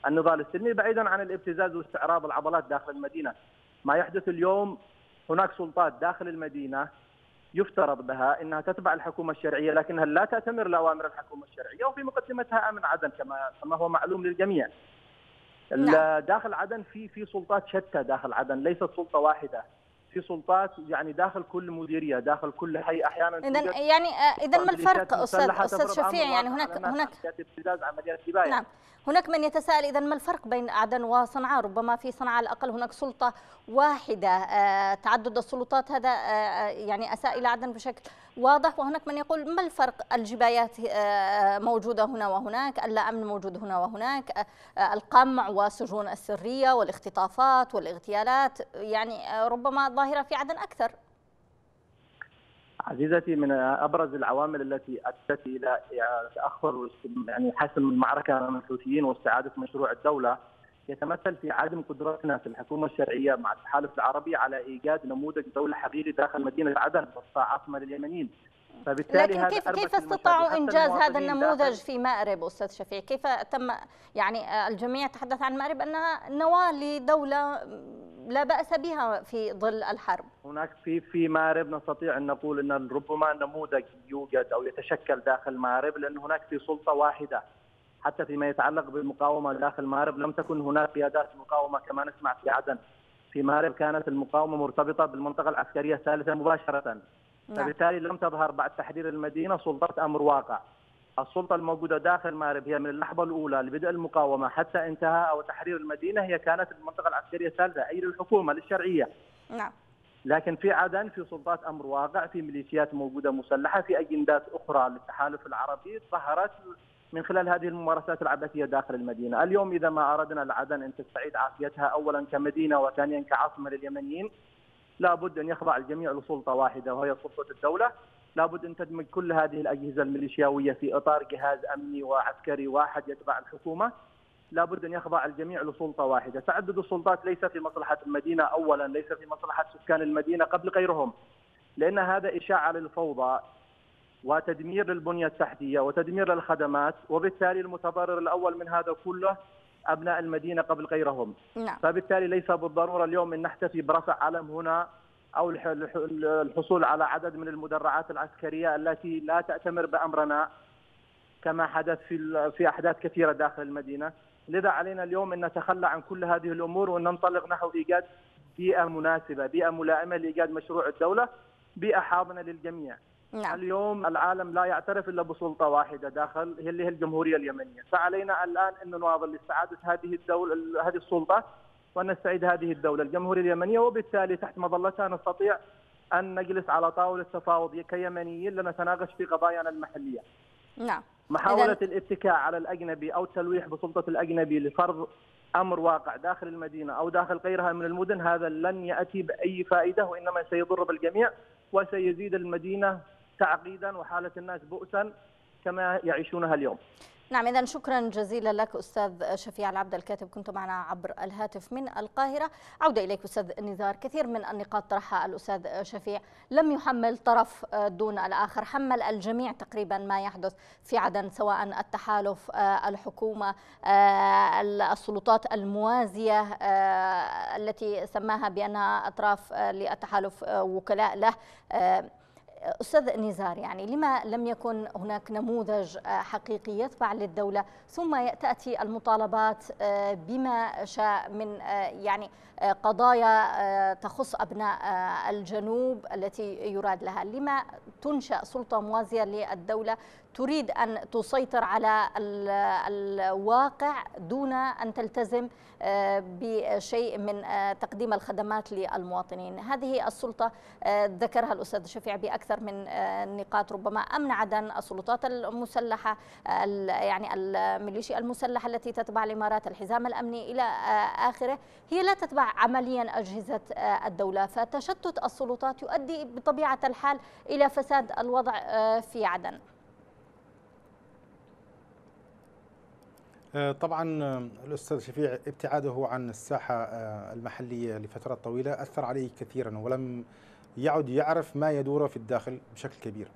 النضال السلمي بعيدا عن الابتزاز واستعراض العضلات داخل المدينة. ما يحدث اليوم هناك سلطات داخل المدينة يفترض بها إنها تتبع الحكومة الشرعية لكنها لا تأتمر لأوامر الحكومة الشرعية وفي مقدمتها أمن عدن كما كما هو معلوم للجميع. نعم. داخل عدن في في سلطات شتى داخل عدن ليست سلطة واحدة. في سلطات يعني داخل كل مديرية داخل كل حي أحيانا اذا يعني آه، اذا ما الفرق أستاذ أستاذ شفيع يعني هناك هناك عمليات نعم. هناك من يتساءل اذا ما الفرق بين عدن وصنعاء؟ ربما في صنعاء على الأقل هناك سلطة واحدة. آه، تعدد السلطات هذا آه، يعني أساء إلى عدن بشكل واضح. وهناك من يقول ما الفرق؟ الجبايات موجودة هنا وهناك اللا امن موجود هنا وهناك القمع والسجون السرية والاختطافات والاغتيالات. يعني ربما ظاهره في عدن أكثر عزيزتي من أبرز العوامل التي أدت إلى تأخر يعني حسم المعركة أمام الحوثيين واستعادة مشروع الدولة يتمثل في عدم قدرتنا في الحكومة الشرعية مع التحالف العربي على إيجاد نموذج دولة حقيقي داخل مدينة عدن عاصمة لليمنيين. فبالتالي لكن كيف كيف استطاعوا إنجاز هذا النموذج في مأرب أستاذ شفيع؟ كيف تم يعني الجميع تحدث عن مأرب أنها نواه لدولة لا بأس بها في ظل الحرب؟ هناك في في مأرب نستطيع أن نقول أن ربما نموذج يوجد أو يتشكل داخل مأرب لأن هناك في سلطة واحدة. حتى فيما يتعلق بالمقاومة داخل مأرب لم تكن هناك قيادات مقاومة كما نسمع في عدن. في مأرب كانت المقاومة مرتبطة بالمنطقة العسكرية الثالثة مباشرة. نعم. فبالتالي لم تظهر بعد تحرير المدينة سلطة أمر واقع. السلطة الموجودة داخل مارب هي من اللحظة الأولى لبدء المقاومة حتى انتهاء أو تحرير المدينة هي كانت المنطقة العسكرية الثالثة أي للحكومة للشرعية. نعم. لكن في عدن في سلطات أمر واقع في ميليشيات موجودة مسلحة في أجندات أخرى للتحالف العربي ظهرت من خلال هذه الممارسات العبثية داخل المدينة. اليوم إذا ما أردنا لعدن أن تستعيد عافيتها أولا كمدينة وثانيا كعاصمة لليمنيين لابد أن يخضع الجميع لسلطة واحدة وهي سلطة الدولة. لابد أن تدمج كل هذه الأجهزة الميليشياوية في إطار جهاز أمني وعسكري واحد يتبع الحكومة. لابد أن يخضع الجميع لسلطه واحدة، تعدد السلطات ليس في مصلحة المدينة اولا، ليس في مصلحة سكان المدينة قبل غيرهم. لأن هذا إشاعة للفوضى وتدمير للبنية التحتية وتدمير للخدمات وبالتالي المتضرر الأول من هذا كله أبناء المدينة قبل غيرهم نعم. فبالتالي ليس بالضرورة اليوم أن نحتفي برفع علم هنا أو الحصول على عدد من المدرعات العسكرية التي لا تأتمر بأمرنا كما حدث في في أحداث كثيرة داخل المدينة، لذا علينا اليوم أن نتخلى عن كل هذه الأمور وأن ننطلق نحو إيجاد بيئة مناسبة، بيئة ملائمة لإيجاد مشروع الدولة، بيئة حاضنة للجميع. نعم. اليوم العالم لا يعترف إلا بسلطة واحدة داخل هي اللي هي الجمهورية اليمنية، فعلينا الآن ان نواظل لاستعادة هذه الدولة هذه السلطة وان نستعيد هذه الدولة الجمهورية اليمنية وبالتالي تحت مظلتها نستطيع أن نجلس على طاولة تفاوض كيمنيين لنتناقش في قضايانا المحلية. نعم. محاولة الاتكاء على الأجنبي أو التلويح بسلطة الأجنبي لفرض أمر واقع داخل المدينة أو داخل غيرها من المدن هذا لن يأتي بأي فائدة وإنما سيضر بالجميع وسيزيد المدينة تعقيدا وحالة الناس بؤسا كما يعيشونها اليوم. نعم إذا شكرا جزيلا لك أستاذ شفيع العبد الكاتب. كنت معنا عبر الهاتف من القاهرة. عودة إليك أستاذ نزار. كثير من النقاط طرحها الأستاذ شفيع. لم يحمل طرف دون الآخر. حمل الجميع تقريبا ما يحدث في عدن سواء التحالف الحكومة السلطات الموازية التي سماها بأنها أطراف للتحالف وكلاء له. أستاذ نزار يعني لما لم يكن هناك نموذج آه، حقيقي يتبع للدولة ثم تأتي المطالبات آه، بما شاء من آه، يعني قضايا تخص أبناء الجنوب التي يراد لها. لما تنشأ سلطة موازية للدولة تريد أن تسيطر على الواقع دون أن تلتزم آه، بشيء من آه، تقديم الخدمات للمواطنين. هذه السلطة آه، ذكرها الأستاذ شفيع بأكثر من نقاط. ربما أمن عدن السلطات المسلحة يعني الميليشيا المسلحة التي تتبع الإمارات الحزام الأمني إلى آخره. هي لا تتبع عمليا أجهزة الدولة. فتشتت السلطات يؤدي بطبيعة الحال إلى فساد الوضع في عدن. آه، طبعا آه، الأستاذ شفيع ابتعاده عن الساحة آه، المحلية لفترات طويلة أثر عليه كثيرا ولم يعد يعرف ما يدور في الداخل بشكل كبير.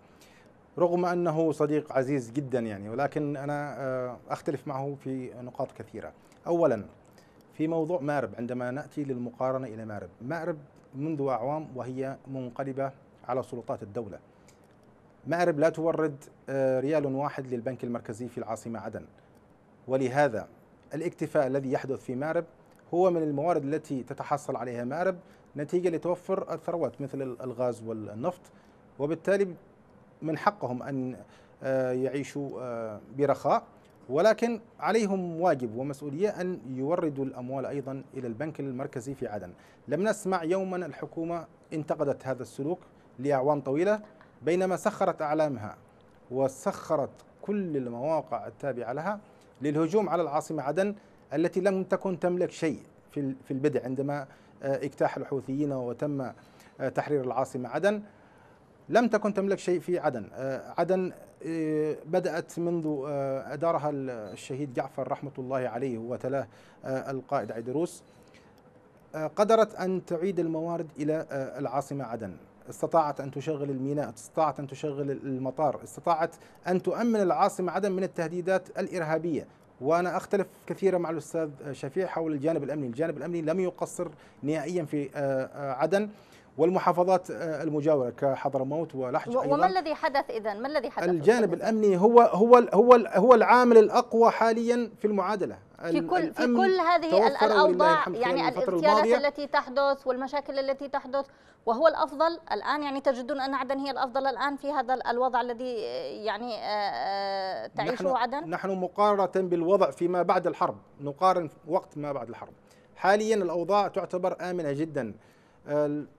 رغم أنه صديق عزيز جدا يعني ولكن أنا أختلف معه في نقاط كثيرة. اولا في موضوع مارب عندما نأتي للمقارنة إلى مارب. مارب منذ أعوام وهي منقلبة على سلطات الدولة. مارب لا تورد ريال واحد للبنك المركزي في العاصمة عدن. ولهذا الاكتفاء الذي يحدث في مارب هو من الموارد التي تتحصل عليها مارب نتيجة لتوفر الثروات مثل الغاز والنفط. وبالتالي من حقهم أن آه، يعيشوا آه، برخاء. ولكن عليهم واجب ومسؤولية أن يوردوا الأموال أيضا إلى البنك المركزي في عدن. لم نسمع يوما الحكومة انتقدت هذا السلوك لأعوام طويلة بينما سخرت أعلامها وسخرت كل المواقع التابعة لها للهجوم على العاصمة عدن التي لم تكن تملك شيء في البدء عندما آه، اجتاح الحوثيين وتم آه، تحرير العاصمة عدن. لم تكن تملك شيء في عدن. آه، عدن بدأت منذ أدارها الشهيد جعفر رحمة الله عليه وتلاه القائد عيدروس. قدرت أن تعيد الموارد إلى العاصمة عدن. استطاعت أن تشغل الميناء استطاعت أن تشغل المطار استطاعت أن تؤمن العاصمة عدن من التهديدات الإرهابية. وأنا أختلف كثيرا مع الأستاذ شفيع حول الجانب الأمني، الجانب الأمني لم يقصر نهائيا في آه، آه، عدن. والمحافظات آه، المجاورة كحضرموت ولحج وما الذي حدث اذا؟ ما الذي حدث؟ الجانب الأمني هو هو هو هو العامل الأقوى حاليا في المعادلة. في كل في كل هذه الأوضاع يعني الاغتيالات التي تحدث والمشاكل التي تحدث وهو الأفضل الآن يعني تجدون أن عدن هي الأفضل الآن في هذا الوضع الذي يعني آه، آه، تعيشه نحن عدن؟ نحن مقارنة بالوضع فيما بعد الحرب نقارن وقت ما بعد الحرب. حاليا الأوضاع تعتبر آمنة جدا. آه،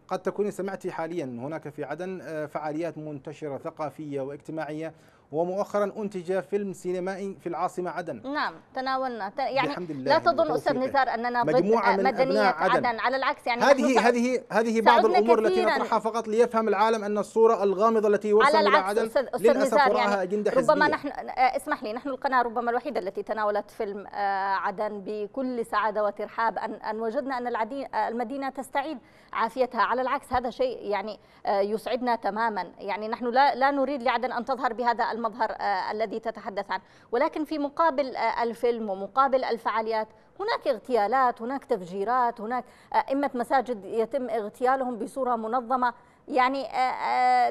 قد تكوني سمعتي حاليا. هناك في عدن فعاليات منتشرة ثقافية واجتماعية ومؤخرا أنتج فيلم سينمائي في العاصمة عدن. نعم تناولنا. يعني بحمد الله لا تظن أستاذ نزار أننا ضد مدنية عدن. عدن. على العكس يعني هذه هذه هذه بعض الأمور التي نطرحها فقط ليفهم العالم أن الصورة الغامضة التي وصل إلى عدن أستاذ, أستاذ نزار يعني أجندة ربما نحن اسمح لي نحن القناة ربما الوحيدة التي تناولت فيلم عدن بكل سعادة وترحاب. أن, أن وجدنا أن المدينة تستعيد عافيتها. على العكس هذا شيء يعني يسعدنا تماما. يعني نحن لا, لا نريد لعدن أن تظهر بهذا المظهر آه، الذي تتحدث عنه. ولكن في مقابل آه، الفيلم ومقابل الفعاليات هناك اغتيالات هناك تفجيرات هناك أئمة مساجد يتم اغتيالهم بصورة منظمة. يعني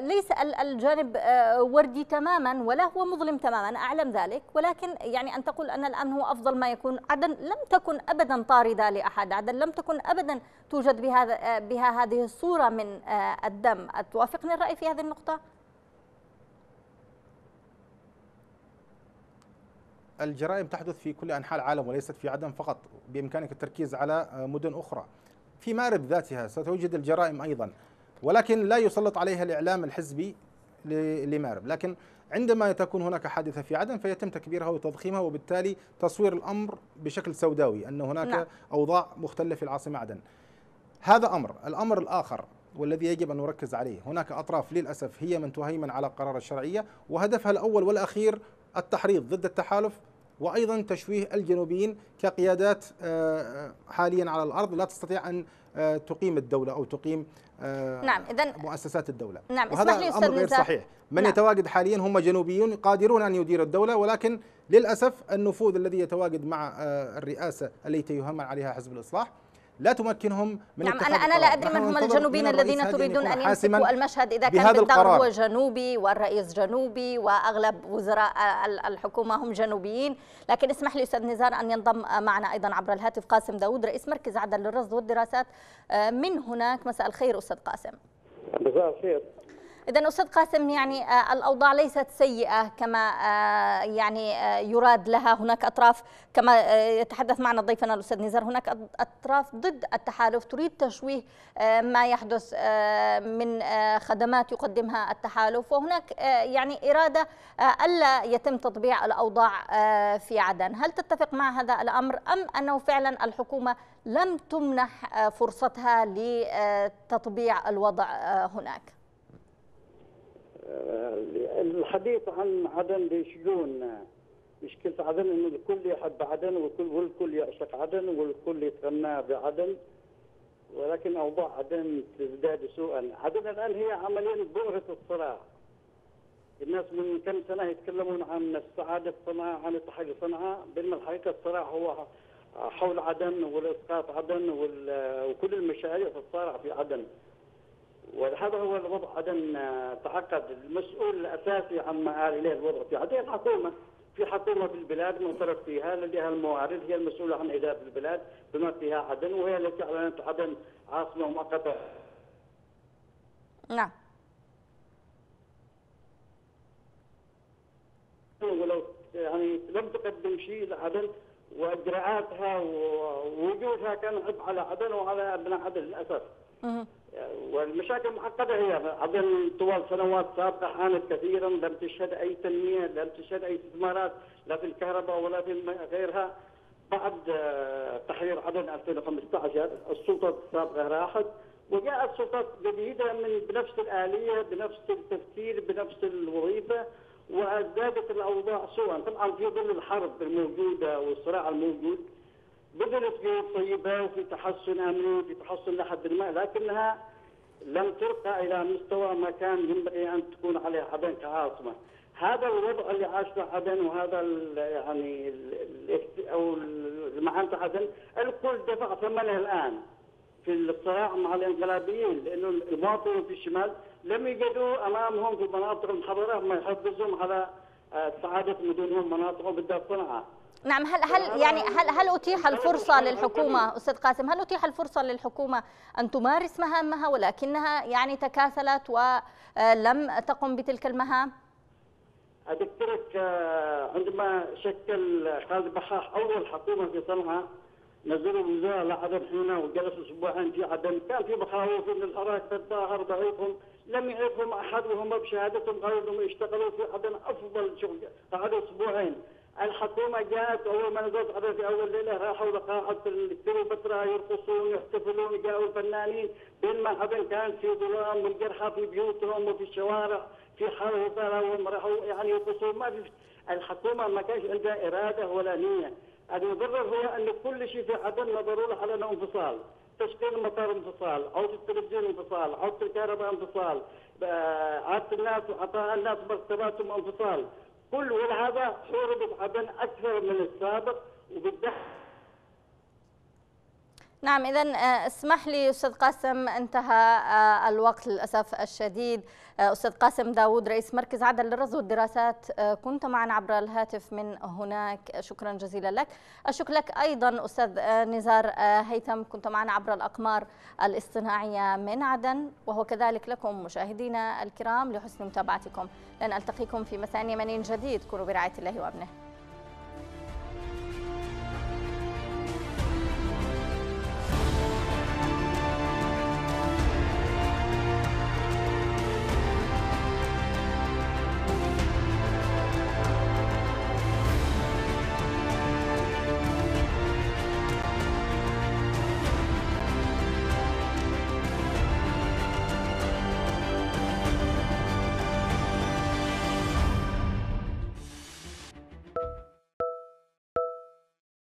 ليس الجانب وردي تماما ولا هو مظلم تماما أعلم ذلك. ولكن يعني أن تقول أن الأمن هو أفضل ما يكون عدن لم تكن أبدا طاردة لأحد. عدن لم تكن أبدا توجد بهذا بها هذه الصورة من الدم. توافقني الرأي في هذه النقطة؟ الجرائم تحدث في كل أنحاء العالم وليست في عدن فقط بإمكانك التركيز على مدن أخرى. في مارب ذاتها ستوجد الجرائم أيضا ولكن لا يسلط عليها الإعلام الحزبي لمارب. لكن عندما تكون هناك حادثة في عدن فيتم تكبيرها وتضخيمها وبالتالي تصوير الأمر بشكل سوداوي أن هناك نعم. أوضاع مختلفة في العاصمة عدن. هذا أمر. الأمر الآخر والذي يجب أن نركز عليه هناك أطراف للأسف هي من تهيمن على قرار الشرعية وهدفها الأول والأخير التحريض ضد التحالف وأيضا تشويه الجنوبيين كقيادات آه، آه، حاليا على الأرض لا تستطيع أن آه، تقيم الدولة أو تقيم نعم اذا مؤسسات الدولة. نعم وهذا لي أمر غير صحيح. من نعم. يتواجد حاليا هم جنوبيون قادرون أن يديروا الدولة ولكن للأسف النفوذ الذي يتواجد مع الرئاسة التي يهمل عليها حزب الإصلاح لا تمكنهم من نعم أنا أنا لا أدري من هم الجنوبيين الذين تريدون أن يمسكوا المشهد إذا كان بالضبط هو جنوبي والرئيس جنوبي وأغلب وزراء الحكومة هم جنوبيين. لكن اسمح لي أستاذ نزار أن ينضم معنا أيضا عبر الهاتف قاسم داود رئيس مركز عدن للرصد والدراسات. آه، من هناك؟ مساء الخير أستاذ قاسم. مساء الخير. إذا أستاذ قاسم يعني آه، الأوضاع ليست سيئة كما آه، يعني آه، يراد لها هناك أطراف. كما يتحدث معنا ضيفنا الأستاذ نزار هناك أطراف ضد التحالف. تريد تشويه ما يحدث من خدمات يقدمها التحالف. وهناك يعني إرادة ألا يتم تطبيع الأوضاع في عدن. هل تتفق مع هذا الأمر أم أنه فعلا الحكومة لم تمنح فرصتها لتطبيع الوضع هناك؟ الحديث عن عدن لشلون مشكلة عدن إنه الكل يحب عدن والكل والكل يعشق عدن والكل يتغنى بعدن ولكن أوضاع عدن تزداد سوءا، عدن الآن هي عمليا بؤرة الصراع. الناس من كم سنة يتكلمون عن السعادة صنعاء عن التحرير صنعاء بينما الحقيقة الصراع هو حول عدن والإسقاط عدن وكل المشاريع تتصارع في عدن. وهذا هو الوضع عدن تعقد المسؤول الأساسي عما آل إليه الوضع في عدن الحكومة في حكومة في البلاد معترف فيها لديها الموارد هي المسؤولة عن اداره البلاد بما فيها عدن وهي التي أعلنت عدن عاصمة مؤقته. نعم. ولو يعني لم تقدم شيء لعدن وإجراءاتها ووجودها كان عبء على عدن وعلى أبناء عدن للأسف. والمشاكل معقدة هي. عدن طوال سنوات سابقة عانت كثيرا لم تشهد أي تنمية لم تشهد أي استثمارات لا في الكهرباء ولا في غيرها. بعد آه، تحرير عدن 2015 السلطة السابقة راحت وجاءت سلطات جديدة من بنفس الآلية بنفس التفكير بنفس الوظيفة وأزدادت الأوضاع سوءا. طبعا في ظل الحرب الموجودة والصراع الموجود بذلت في طيبة وفي تحسن أمني وفي تحسن لحد ما لكنها لم ترقى إلى مستوى ما كان ينبغي أن تكون عليه عدن كعاصمة. هذا الوضع اللي عاشته عدن وهذا يعني ال أو معناته عدن الكل دفع ثمنه الآن في الصراع مع الانقلابيين لأنه المواطنين في الشمال لم يجدوا أمامهم في مناطق المحرره ما يحفزهم على آه، سعاده مدنهم مناطقهم بالذات صنعاء نعم هل هل يعني هل هل أتيح الفرصة للحكومة؟ أستاذ قاسم هل أتيح الفرصة للحكومة أن تمارس مهامها ولكنها يعني تكاسلت ولم تقم بتلك المهام؟ اذكرك آه، عندما شكل خالد بحاح أول حكومة في صنعاء نزلوا الوزاره لعدن هنا وجلسوا أسبوعين في عدن. كان في مخاوف ان الحراك تتظاهر ضعيفهم لم يعرفهم احد وهم بشهادتهم قالوا انهم يشتغلوا في عدن أفضل شغل قعدوا أسبوعين. الحكومة جاءت أول ما نزلت عدن في أول ليلة راحوا لقاعه الكليوباترا يرقصون يحتفلون جاءوا الفنانين بينما عدن كان في ظلام والجرحى في بيوتهم وفي الشوارع في حاله راحوا يعني يرقصون. ما في الحكومة ما كانش عندها إرادة ولا نية. المبرر هو أن كل شيء في عدن نظروا له على أنه انفصال. تشغيل المطار انفصال عودة التلفزيون انفصال عودة الكهرباء انفصال عادة الناس وعطاء الناس مرتباتهم انفصال. كل هذا حوربت عدن أكثر من السابق وبالدعم نعم إذا آه، اسمح لي أستاذ قاسم انتهى آه، الوقت للأسف الشديد. آه، أستاذ قاسم داود رئيس مركز عدن للرصد والدراسات كنت معنا عبر الهاتف من هناك. شكرا جزيلا لك. الشكر لك أيضا أستاذ نزار هيثم كنت معنا عبر الأقمار الاصطناعية من عدن. وهو كذلك لكم مشاهدينا الكرام لحسن متابعتكم. لن ألتقيكم في مساء يمني جديد. كونوا برعاية الله وأمنه.